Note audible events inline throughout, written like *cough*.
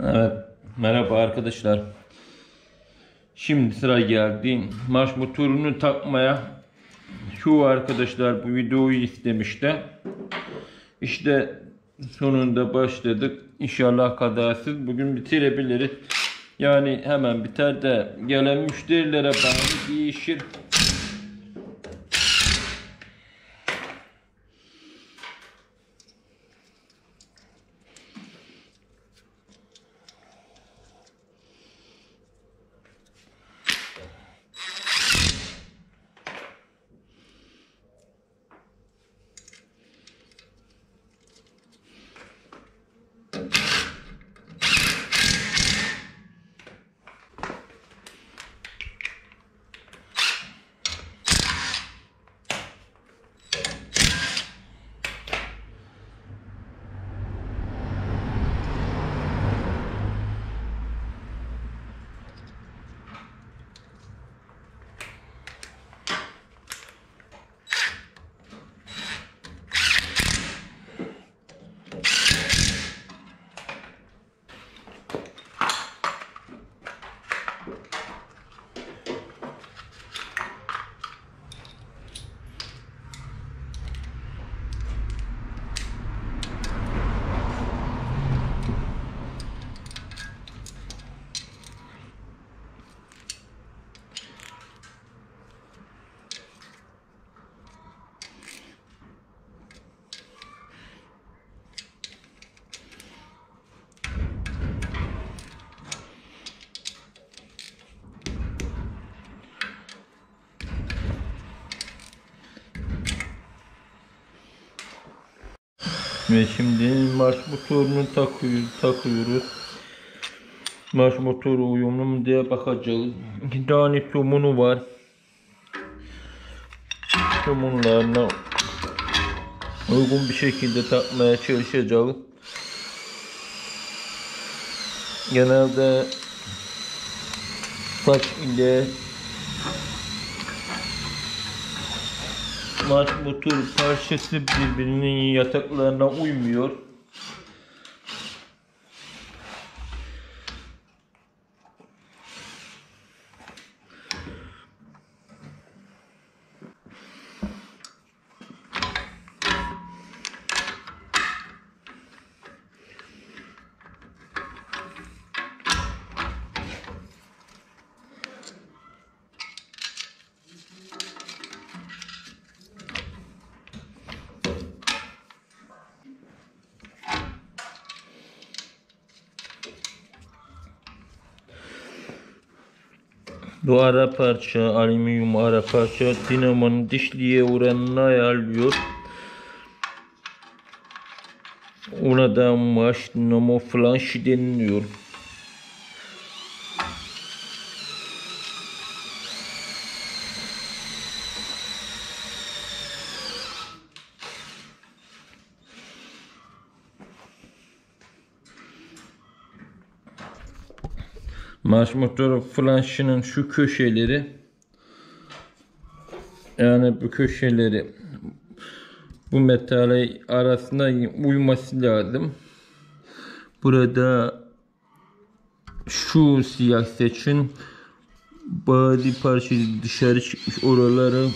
Evet, merhaba arkadaşlar. Şimdi sıra geldi marş motorunu takmaya. Şu arkadaşlar bu videoyu istemişti. İşte sonunda başladık. İnşallah kazasız bugün bitirebiliriz. Yani hemen biter de gelen müşterilere bağlı değişir. Ve şimdi marş motorunu takıyor, takıyoruz. Marş motoru uyumlu mu diye bakacağız. İki tane somunu var. Somunlarına uygun bir şekilde takmaya çalışacağız. Genelde saç ile Motor parçası birbirinin yataklarına uymuyor. Bu ara parça, alüminyum ara parça dinamonun dişliğe oranını ayarlıyor. Ona da maş dinamo flanş deniliyor. Marş motoru flanşının şu köşeleri yani bu köşeleri bu metale arasında uyması lazım. Burada şu siyah seçin bazı parça dışarı çıkmış oraları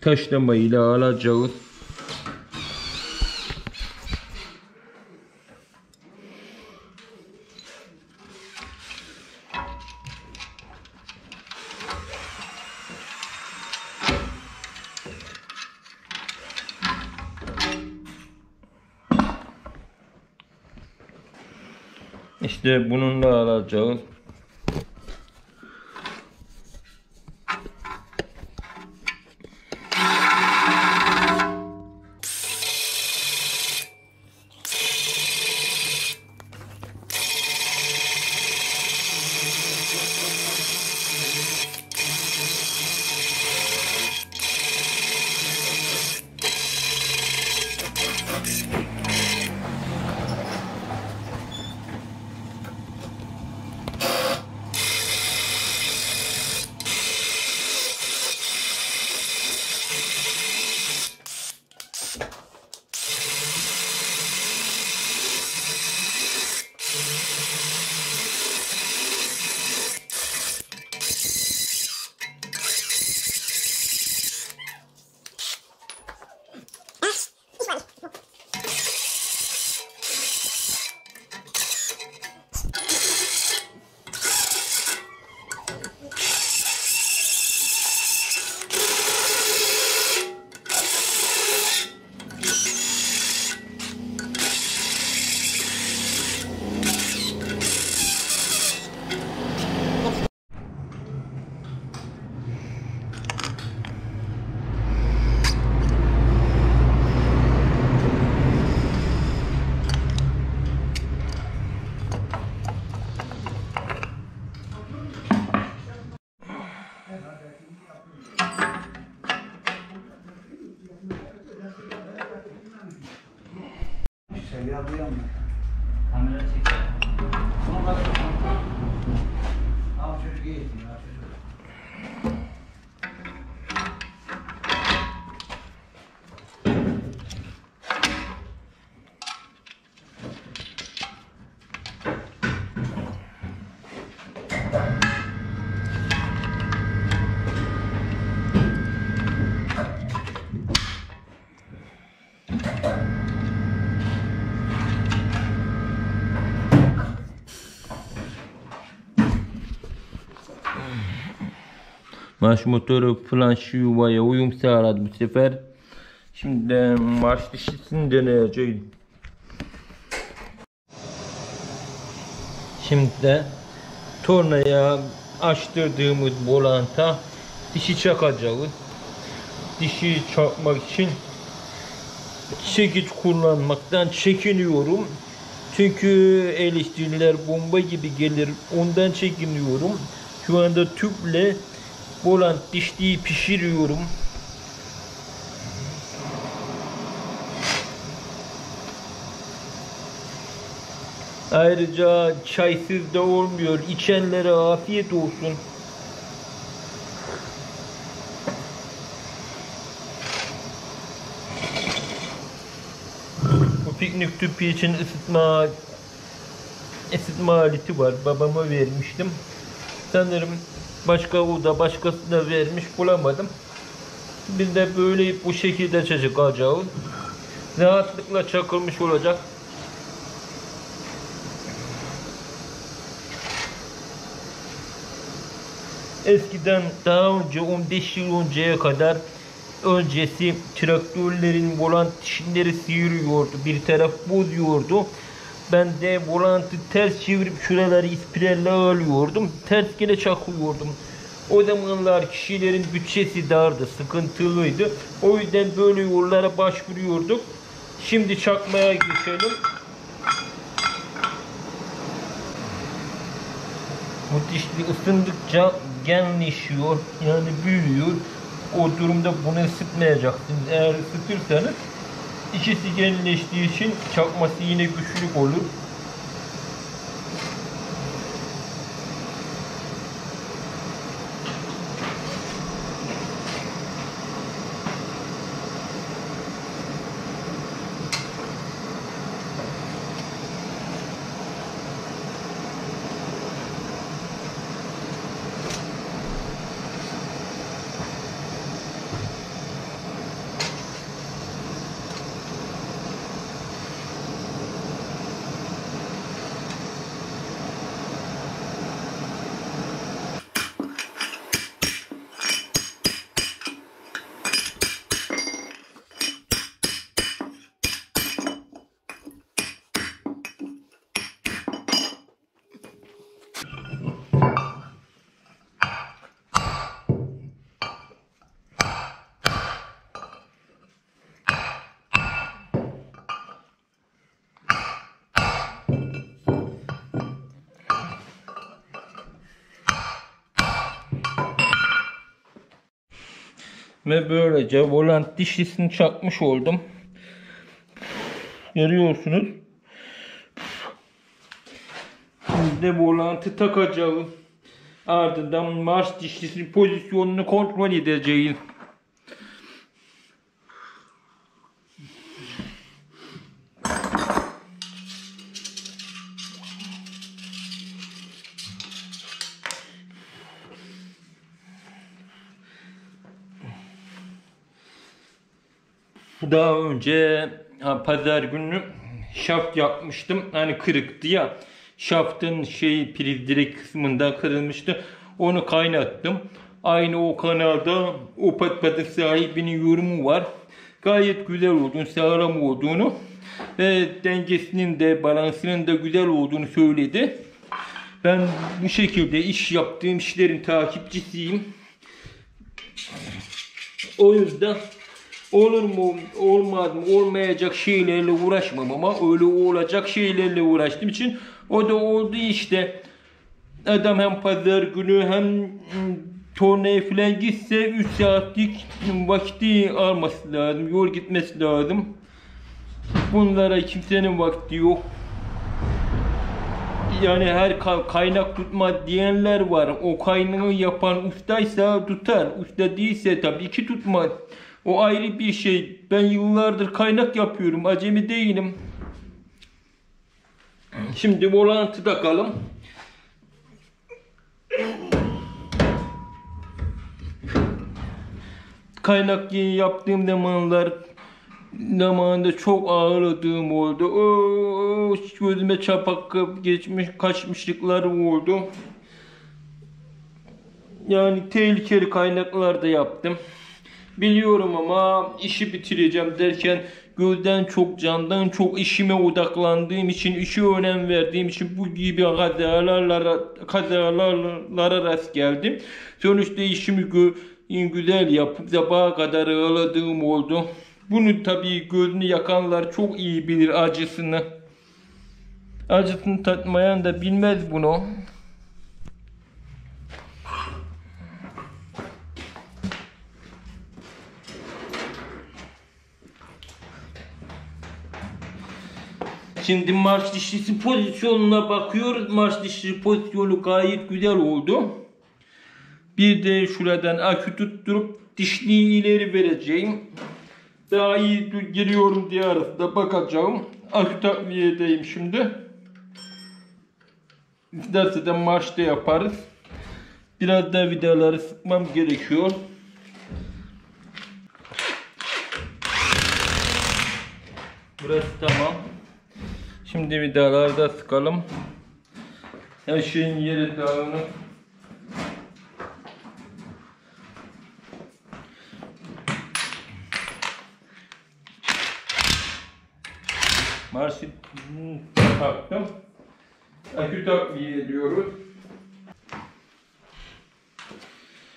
taşlamayla alacağız. İşte bununla alacağız. Marş motoru flanş yuvaya uyum sağladı bu sefer. Şimdi de marş dişisini deneyeceğiz. Şimdi de tornaya açtırdığımız volanta dişi çakacağız. Dişi çakmak için çekiç kullanmaktan çekiniyorum. Çünkü eleştiriler bomba gibi gelir. Ondan çekiniyorum. Şu anda tüple volant dişliği pişiriyorum. Ayrıca çaysız da olmuyor. İçenlere afiyet olsun. Bu piknik tüpü için ısıtma ısıtma aleti var. Babama vermiştim. Sanırım başka o da başkasına vermiş bulamadım. Bir de böyle bu şekilde çocuk alacağız. Rahatlıkla çakılmış olacak. Eskiden daha önce 15 yıl önceye kadar öncesi traktörlerin volant dişleri sıyırıyordu. Bir taraf bozuyordu. Ben de volantı ters çevirip şuraları ispirelle alıyordum. Ters gene çakıyordum. O zamanlar kişilerin bütçesi dardı, sıkıntılıydı. O yüzden böyle yollara başvuruyorduk. Şimdi çakmaya geçelim. Bu dişli ısındıkça genleşiyor, yani büyüyor. O durumda bunu ısıtmayacaksınız. Eğer ısıtırsanız ikisi genleştiği için çakması yine güçlük olur. Ve böylece volant dişlisini çakmış oldum. Görüyorsunuz. Şimdi volantı takacağım. Ardından marş dişlisi pozisyonunu kontrol edeceğim. Daha önce ha, pazar günü şaft yapmıştım. Hani kırıktı ya. Şaftın şey priz direk kısmında kırılmıştı. Onu kaynattım. Aynı o kanalda o pat patın sahibinin yorumu var. Gayet güzel olduğunu, sağlam olduğunu ve dengesinin de balansının da güzel olduğunu söyledi. Ben bu şekilde iş yaptığım işlerin takipçisiyim. O yüzden olur mu olmaz mı olmayacak şeylerle uğraşmam ama öyle olacak şeylerle uğraştığım için o da oldu işte. Adam hem pazar günü hem tornaya falan gitse 3 saatlik vakti alması lazım. Yol gitmesi lazım. Bunlara kimsenin vakti yok. Yani her kaynak tutma diyenler var. O kaynağı yapan ustaysa tutar. Usta değilse tabii ki tutmaz. O ayrı bir şey. Ben yıllardır kaynak yapıyorum. Acemi değilim. Şimdi volantı takalım. Kaynak yaptığım zamanlar zamanında çok ağladığım oldu. Oo, gözüme çapak geçmiş kaçmışlıklar oldu. Yani tehlikeli kaynaklarda yaptım. Biliyorum ama işi bitireceğim derken gözden çok candan çok işime odaklandığım için işe önem verdiğim için bu gibi kazalarla kazalarlara rast geldim. Sonuçta işimi güzel yapıp sabaha kadar ağladığım oldu. Bunu tabii gözünü yakanlar çok iyi bilir acısını. Acısını tatmayan da bilmez bunu. Şimdi marş dişlisi pozisyonuna bakıyoruz. Marş dişlisi pozisyonu gayet güzel oldu. Bir de şuradan akü tutturup dişliyi ileri vereceğim. Daha iyi giriyorum diye arasında bakacağım. Akü takviye edeyim şimdi. İsterse de marşta yaparız. Biraz da vidaları sıkmam gerekiyor. Burası tamam. Şimdi vidaları da sıkalım. Her şeyin yeri dağınık. Marşı taktım. Akü takviye ediyoruz.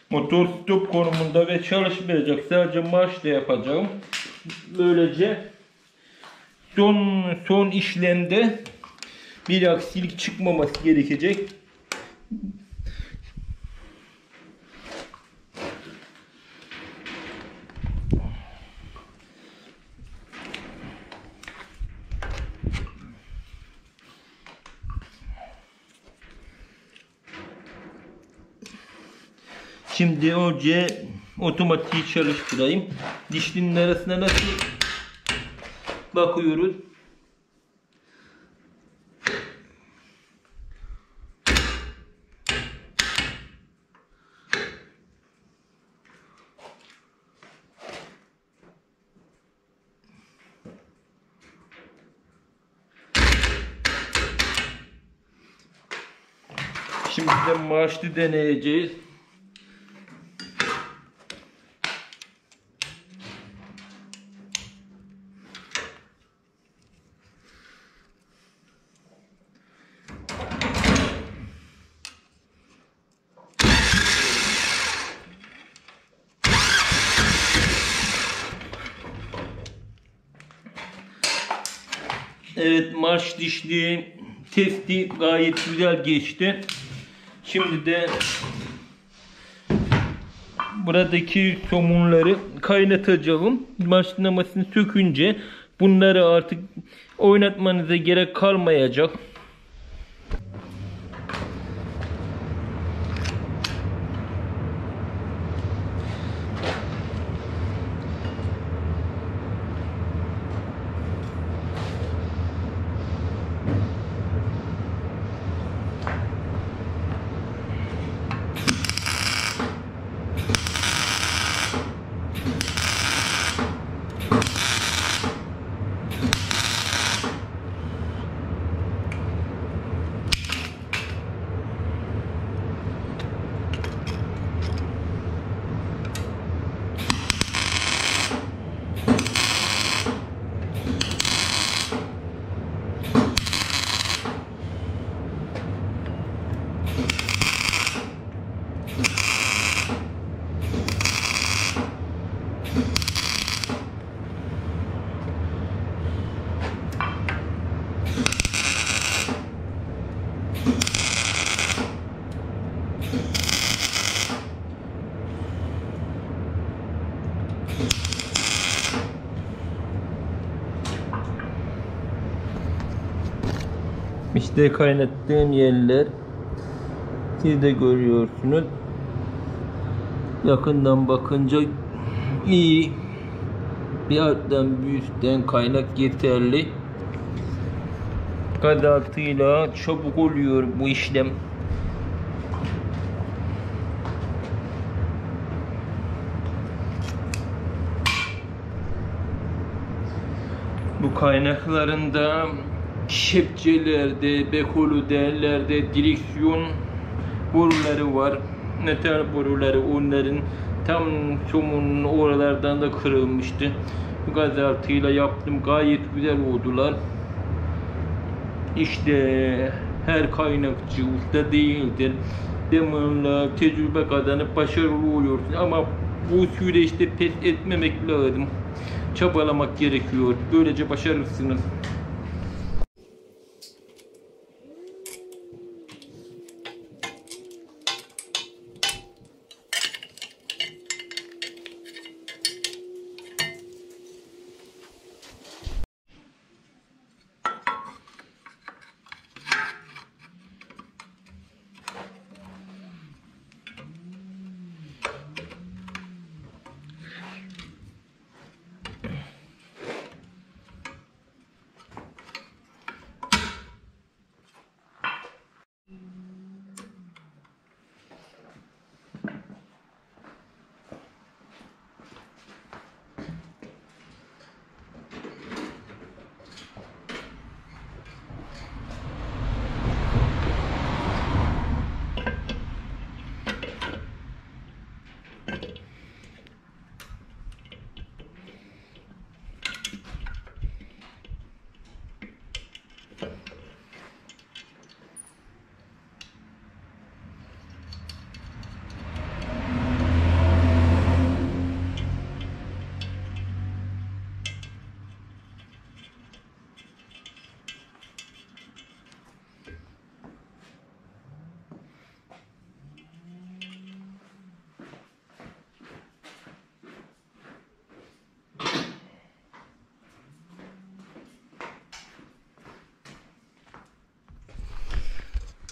Motor stop konumunda ve çalışmayacak. Sadece marşla yapacağım. Böylece son son işlemde bir aksilik çıkmaması gerekecek. Şimdi önce otomatiği çalıştırayım. Dişlinin arasına nasıl bakıyoruz. Şimdi de maaşlı deneyeceğiz. Dişli testi gayet güzel geçti. Şimdi de buradaki somunları kaynatacağım. Maşlamasını sökünce bunları artık oynatmanıza gerek kalmayacak. İşte kaynattığım yerler siz de görüyorsunuz. Yakından bakınca iyi. Bir alttan bir üstten kaynak yeterli. Kadaltıyla çabuk oluyor bu işlem. Bu kaynaklarında şepçelerde, bekolu değerlerde direksiyon boruları var. metal boruları onların tam somunun oralardan da kırılmıştı. Gazaltıyla yaptım. Gayet güzel oldular. İşte her kaynakçı usta değildir. Zamanla tecrübe kazanıp başarılı oluyorsun ama bu süreçte pes etmemek lazım. Çabalamak gerekiyor. Böylece başarırsınız.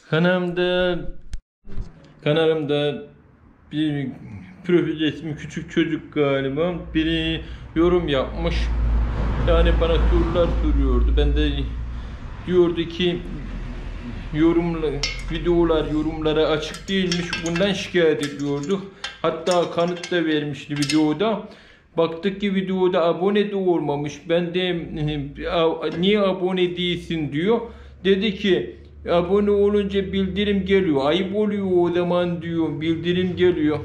Kanalımda kanalımda bir profil resmi küçük çocuk galiba biri yorum yapmış. Yani bana sorular soruyordu. Ben de diyordu ki yorumlar, videolar yorumlara açık değilmiş. Bundan şikayet ediyordu. Hatta kanıt da vermişti videoda. Baktık ki videoda abone de olmamış. Ben de niye abone değilsin diyor. Dedi ki abone olunca bildirim geliyor. Ayıp oluyor o zaman diyor. Bildirim geliyor.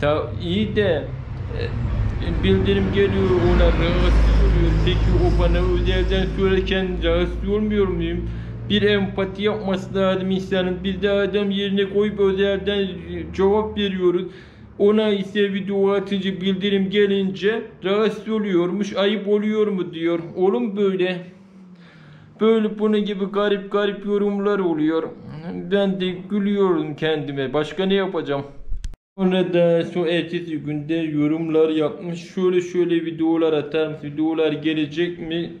Ta iyi de e, bildirim geliyor ona rahatsız oluyor. Peki o bana özelden söylerken rahatsız olmuyor muyum? Bir empati yapması lazım insanın. Bir de adam yerine koyup özelden cevap veriyoruz. Ona ise video atınca bildirim gelince rahatsız oluyormuş, ayıp oluyor mu diyor. Oğlum böyle. Böyle bunun gibi garip garip yorumlar oluyor. Ben de gülüyorum kendime. Başka ne yapacağım? Sonra da son ertesi günde yorumlar yapmış. Şöyle şöyle videolar atar mısın? Videolar gelecek mi?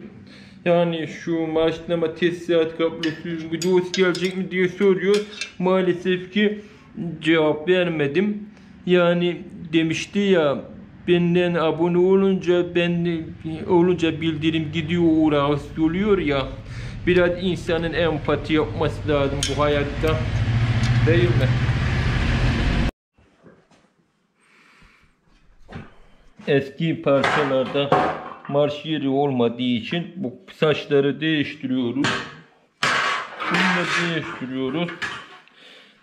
Yani şu maaşlama tesisat kablosu videosu gelecek mi diye soruyor. Maalesef ki cevap vermedim. Yani demişti ya benden abone olunca ben olunca bildirim gidiyor uğraştı oluyor ya. Biraz insanın empati yapması lazım bu hayatta. Değil mi? Eski parçalarda marş yeri olmadığı için bu saçları değiştiriyoruz. Bunu değiştiriyoruz.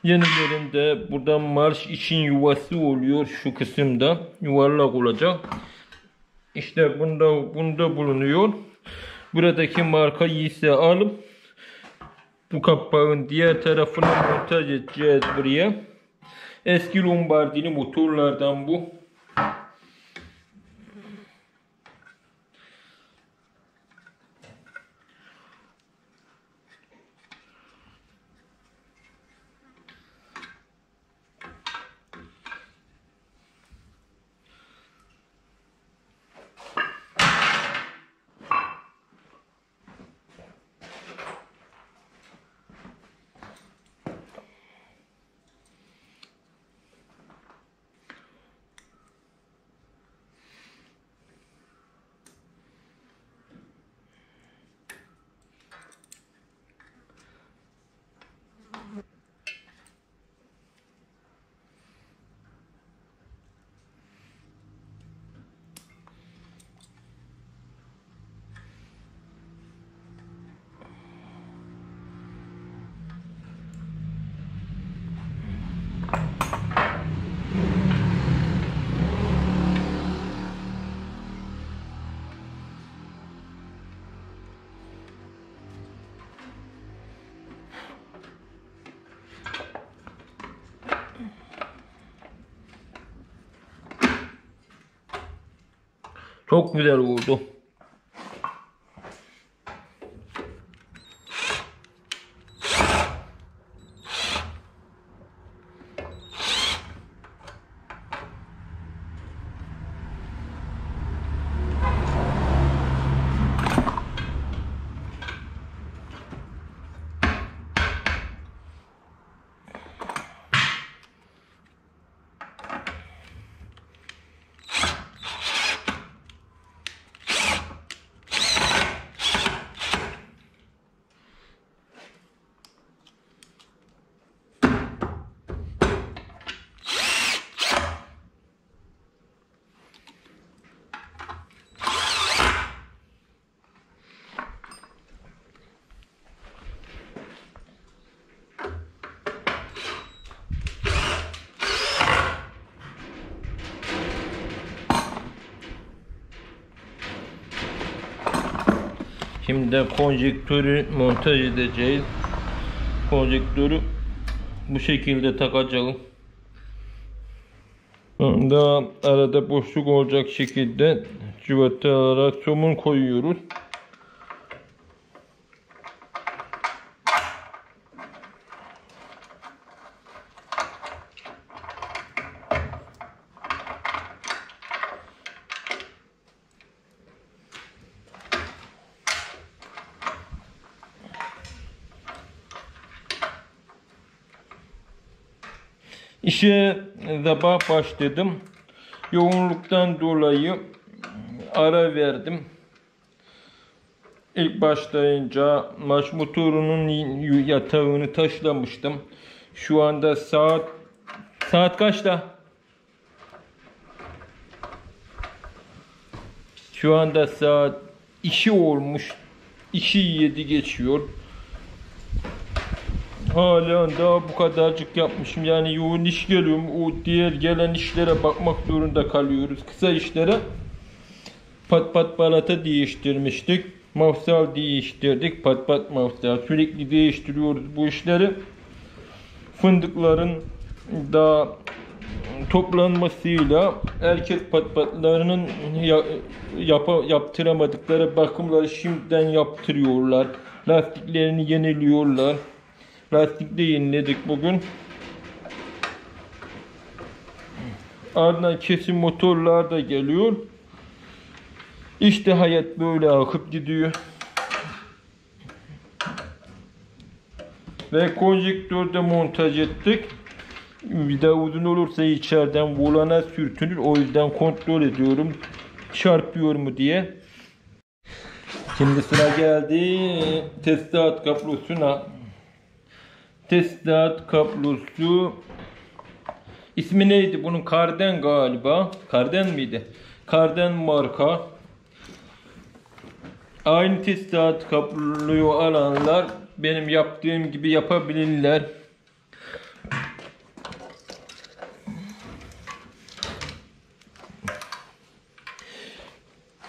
Yenilerinde buradan marş için yuvası oluyor şu kısımda. Yuvarlak olacak. İşte bunda bunda bulunuyor. Buradaki markayı ise alıp bu kapağın diğer tarafına montaj edeceğiz buraya. Eski Lombardini motorlardan bu. Çok güzel oldu. Şimdi de konjektörü montaj edeceğiz. Konjektörü bu şekilde takacağım. Daha arada boşluk olacak şekilde cıvata alarak somun koyuyoruz. İşe sabah başladım. Yoğunluktan dolayı ara verdim. İlk başlayınca maç motorunun yatağını taşlamıştım. Şu anda saat saat kaçta? Şu anda saat 2 olmuş. 2 7 geçiyor. Hala daha bu kadarcık yapmışım. Yani yoğun iş geliyorum. O diğer gelen işlere bakmak zorunda kalıyoruz. Kısa işlere pat pat balata değiştirmiştik. Mafsal değiştirdik. Pat pat mafsal. Sürekli değiştiriyoruz bu işleri. Fındıkların daha toplanmasıyla erkek patpatlarının yap yaptıramadıkları bakımları şimdiden yaptırıyorlar. Lastiklerini yeniliyorlar. Lastik de yeniledik bugün. Ardından kesim motorlar da geliyor. İşte hayat böyle akıp gidiyor. Ve konjektörde montaj ettik. Bir daha uzun olursa içeriden volana sürtünür. O yüzden kontrol ediyorum. Çarpıyor mu diye. Şimdi sıra geldi tesisat kablosuna. Tesisat kablosu ismi neydi? Bunun Karden galiba. Karden miydi? Karden marka. Aynı tesisat kabloyu alanlar benim yaptığım gibi yapabilirler.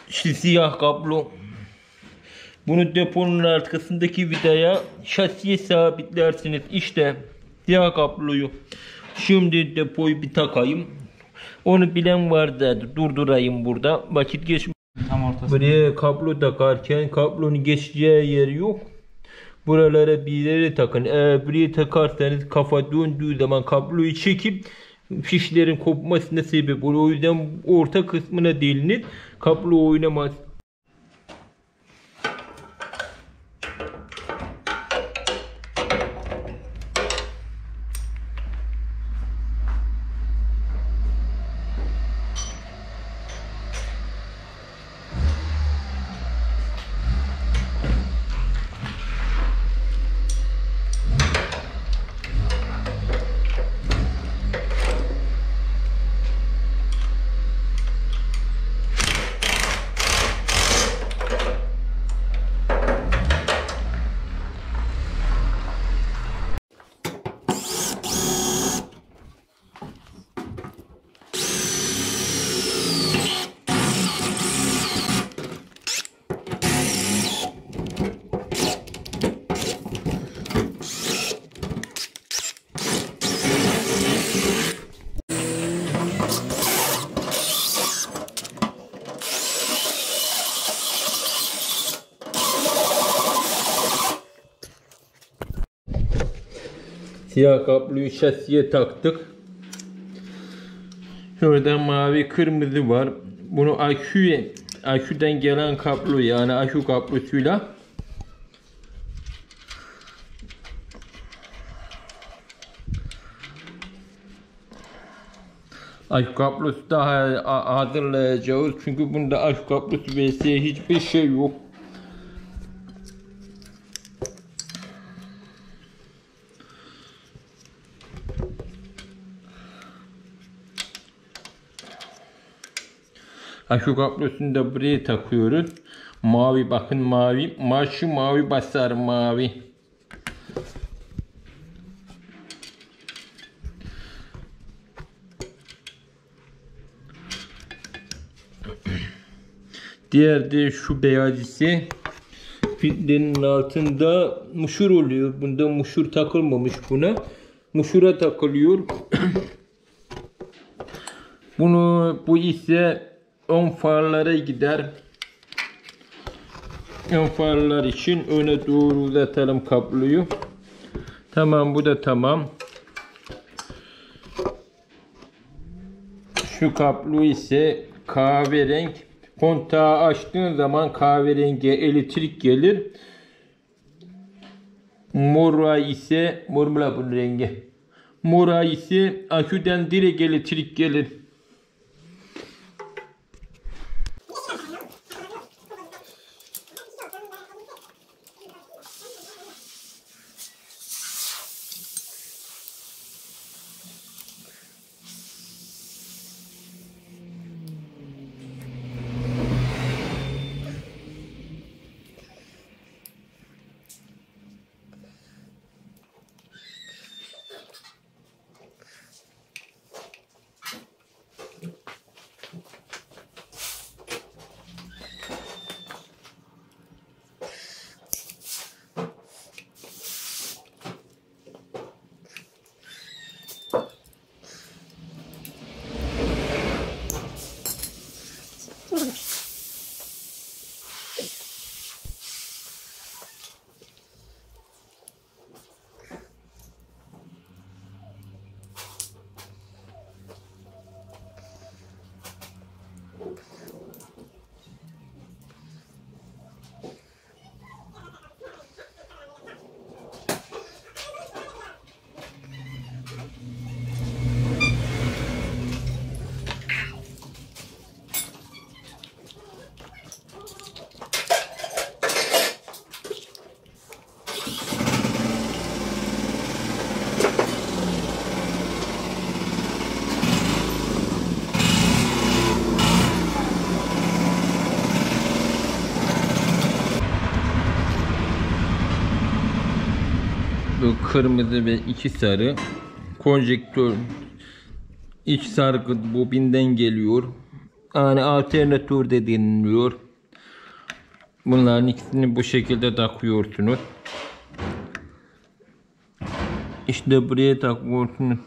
İşte siyah kablo. Bunu deponun arkasındaki vidaya şasiye sabitlersiniz. İşte siyah kabloyu. Şimdi depoyu bir takayım. Onu bilen var zaten. Durdurayım burada. Vakit geç. Tam ortasında. Buraya kablo takarken kablonun geçeceği yer yok. Buralara bir yere takın. Eğer buraya takarsanız kafa döndüğü zaman kabloyu çekip fişlerin kopmasına sebep olur. O yüzden orta kısmına delinir. Kablo oynamaz. Siyah kabloyu şasiye taktık. Şurada mavi kırmızı var. Bunu aküye aküden gelen kablo yani akü kablosuyla akü kablosu daha hazırlayacağız. Çünkü bunda akü kablosu vs hiçbir şey yok. Akü kablosunu da buraya takıyoruz. Mavi bakın mavi. Marşı mavi basar mavi. Diğer de şu beyaz ise altında muşur oluyor. Bunda muşur takılmamış buna. Muşura takılıyor. *clears throat* Bunu bu ise ön farlara gider. Ön farlar için öne doğru uzatalım kabloyu. Tamam bu da tamam. Şu kablo ise kahverengi. Kontağı açtığın zaman kahverengi elektrik gelir. Mora ise mormula bunun rengi. Mora ise aküden direkt elektrik gelir. Kırmızı ve iki sarı konjektör iç sargı bobinden geliyor. Yani alternatör de deniliyor. Bunların ikisini bu şekilde takıyorsunuz. İşte buraya takıyorsunuz.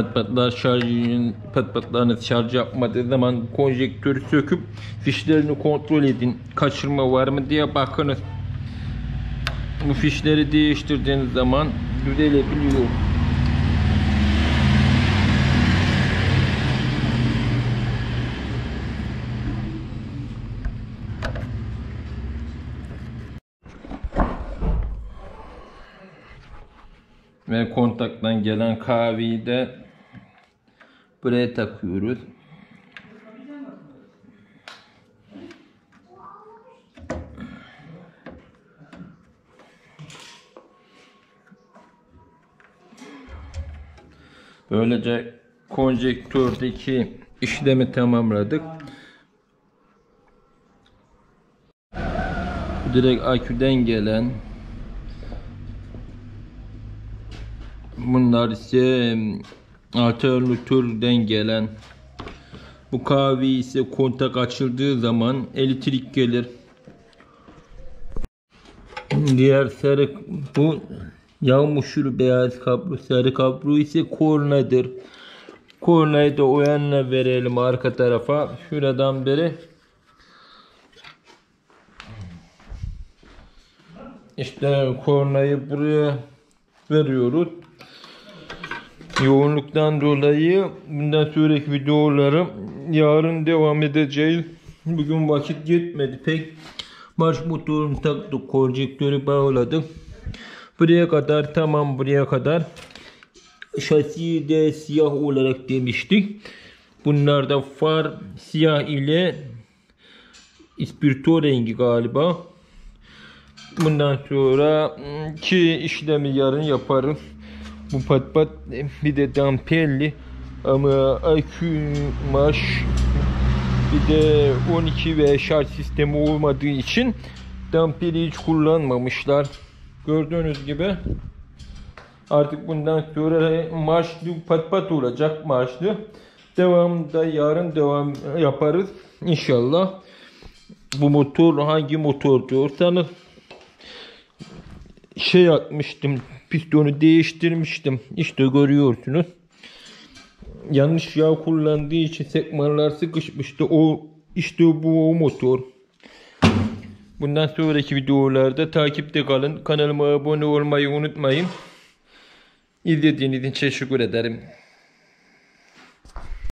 Pat patlar şarjın pat patlarınız şarj yapmadığı zaman konjektörü söküp fişlerini kontrol edin. Kaçırma var mı diye bakınız. Bu fişleri değiştirdiğiniz zaman düzelebiliyor. Ve kontaktan gelen kahveyi de buraya takıyoruz. Böylece konjektördeki işlemi tamamladık. Direkt aküden gelen. Bunlar ise alternatörden gelen. Bu kahve ise kontak açıldığı zaman elektrik gelir. Diğer sarı bu yağmuşur beyaz kablo sarı kablo ise kornadır. Kornayı da o yanına verelim arka tarafa. Şuradan beri işte kornayı buraya veriyoruz. Yoğunluktan dolayı bundan sonraki videoları yarın devam edeceğiz. Bugün vakit yetmedi pek. Marş motorunu taktık, konjektörü bağladık. Buraya kadar tamam buraya kadar. Şasiyi de siyah olarak demiştik. Bunlarda far siyah ile ispirto rengi galiba. Bundan sonra ki işlemi yarın yaparız. Bu pat pat bir de damperli ama akü marş bir de 12 ve şarj sistemi olmadığı için damperi hiç kullanmamışlar. Gördüğünüz gibi artık bundan sonra marşlı pat pat olacak marşlı. Devamında yarın devam yaparız inşallah. Bu motor hangi motor diyorsanız şey atmıştım pistonu değiştirmiştim. İşte görüyorsunuz. Yanlış yağ kullandığı için sekmanlar sıkışmıştı. O işte bu o motor. Bundan sonraki videolarda takipte kalın. Kanalıma abone olmayı unutmayın. İzlediğiniz için teşekkür ederim.